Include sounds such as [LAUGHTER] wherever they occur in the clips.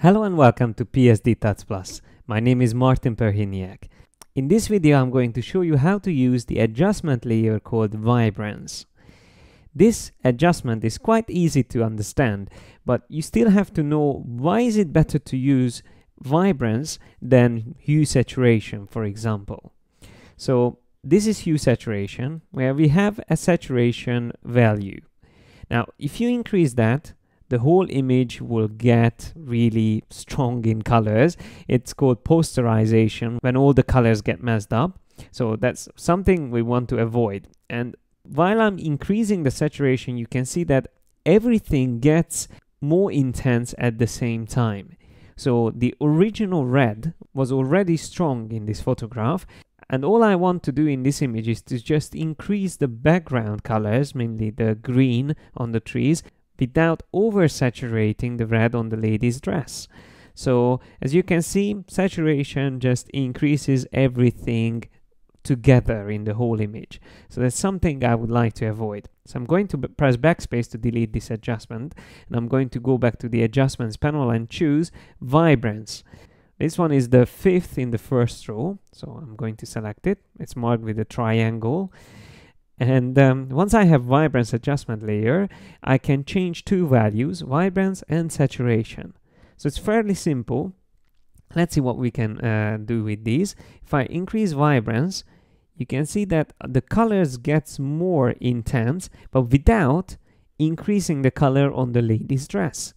Hello and welcome to PSD Tuts Plus. My name is Martin Perhiniak. In this video I'm going to show you how to use the adjustment layer called Vibrance. This adjustment is quite easy to understand, but you still have to know why is it better to use Vibrance than Hue Saturation, for example. So this is Hue Saturation, where we have a saturation value. Now, if you increase that, the whole image will get really strong in colors. It's called posterization when all the colors get messed up. So that's something we want to avoid. And while I'm increasing the saturation, you can see that everything gets more intense at the same time. So the original red was already strong in this photograph. And all I want to do in this image is to just increase the background colors, mainly the green on the trees, without oversaturating the red on the lady's dress. So as you can see, saturation just increases everything together in the whole image. So that's something I would like to avoid. So I'm going to press backspace to delete this adjustment and I'm going to go back to the adjustments panel and choose vibrance. This one is the fifth in the first row. So I'm going to select it. It's marked with a triangle and um, once I have vibrance adjustment layer, I can change two values, vibrance and saturation. So it's fairly simple. Let's see what we can uh, do with these. If I increase vibrance, you can see that the colors gets more intense, but without increasing the color on the lady's dress.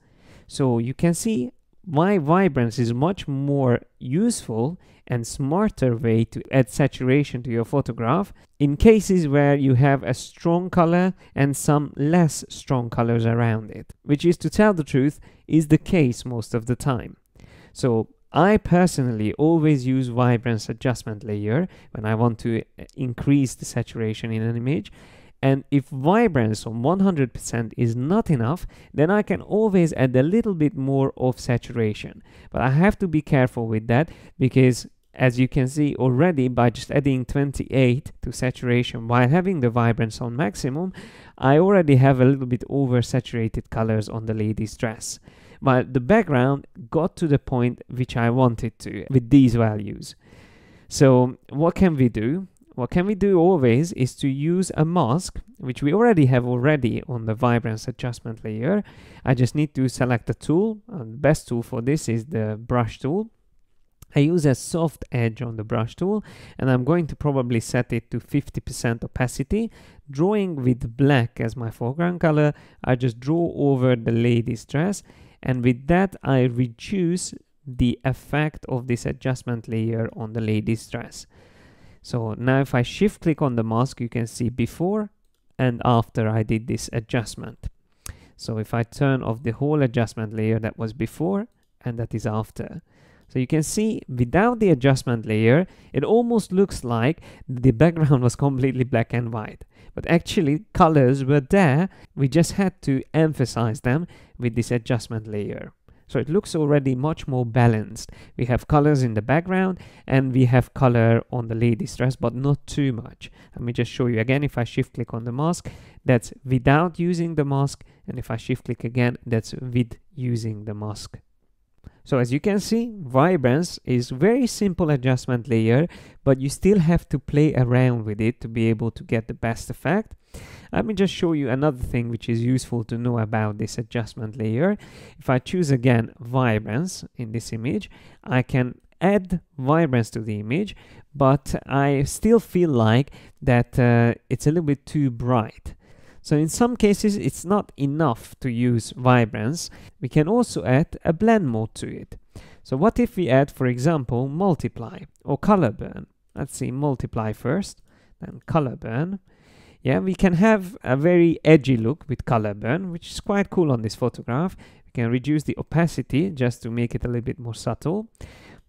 So you can see why vibrance is much more useful and smarter way to add saturation to your photograph in cases where you have a strong color and some less strong colors around it, which is to tell the truth is the case most of the time. So I personally always use vibrance adjustment layer when I want to uh, increase the saturation in an image and if vibrance on 100% is not enough, then I can always add a little bit more of saturation. But I have to be careful with that because as you can see already by just adding 28 to saturation while having the vibrance on maximum, I already have a little bit oversaturated colors on the lady's dress. But the background got to the point which I wanted to with these values. So what can we do? What can we do always is to use a mask, which we already have already on the vibrance adjustment layer. I just need to select a tool. And the best tool for this is the brush tool. I use a soft edge on the brush tool and I'm going to probably set it to 50% opacity. Drawing with black as my foreground color, I just draw over the lady's dress and with that I reduce the effect of this adjustment layer on the lady's dress. So now if I shift click on the mask, you can see before and after I did this adjustment. So if I turn off the whole adjustment layer that was before and that is after. So you can see without the adjustment layer, it almost looks like the background [LAUGHS] was completely black and white. But actually colors were there, we just had to emphasize them with this adjustment layer. So it looks already much more balanced. We have colors in the background and we have color on the lady's dress, but not too much. Let me just show you again. If I shift click on the mask, that's without using the mask. And if I shift click again, that's with using the mask. So as you can see, Vibrance is very simple adjustment layer, but you still have to play around with it to be able to get the best effect. Let me just show you another thing which is useful to know about this adjustment layer. If I choose again Vibrance in this image, I can add vibrance to the image, but I still feel like that uh, it's a little bit too bright. So in some cases, it's not enough to use vibrance. We can also add a blend mode to it. So what if we add, for example, multiply or color burn? Let's see, multiply first, then color burn. Yeah, we can have a very edgy look with color burn, which is quite cool on this photograph. We can reduce the opacity just to make it a little bit more subtle.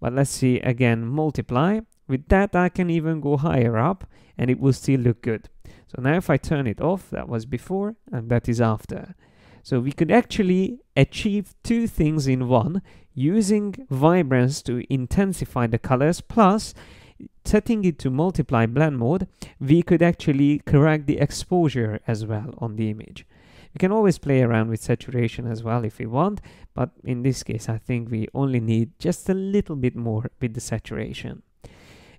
But let's see again, multiply. With that, I can even go higher up and it will still look good. So now if I turn it off, that was before and that is after. So we could actually achieve two things in one using vibrance to intensify the colors plus setting it to multiply blend mode, we could actually correct the exposure as well on the image. We can always play around with saturation as well if we want, but in this case I think we only need just a little bit more with the saturation.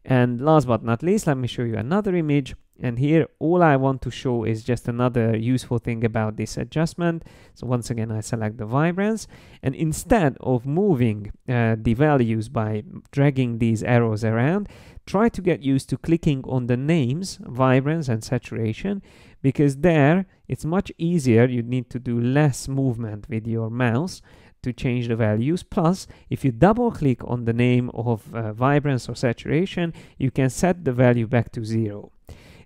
And last but not least, let me show you another image. And here, all I want to show is just another useful thing about this adjustment. So once again, I select the vibrance. And instead of moving uh, the values by dragging these arrows around, try to get used to clicking on the names, vibrance and saturation, because there it's much easier. You need to do less movement with your mouse to change the values. Plus, if you double click on the name of uh, vibrance or saturation, you can set the value back to zero.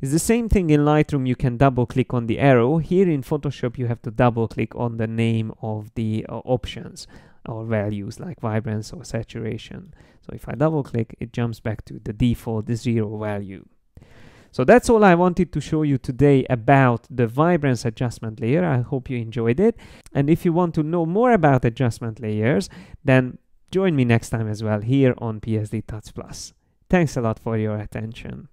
It's the same thing in Lightroom, you can double click on the arrow. Here in Photoshop, you have to double click on the name of the uh, options or values like vibrance or saturation. So if I double click, it jumps back to the default, zero value. So that's all I wanted to show you today about the vibrance adjustment layer. I hope you enjoyed it. And if you want to know more about adjustment layers, then join me next time as well here on PSD Tuts Plus. Thanks a lot for your attention.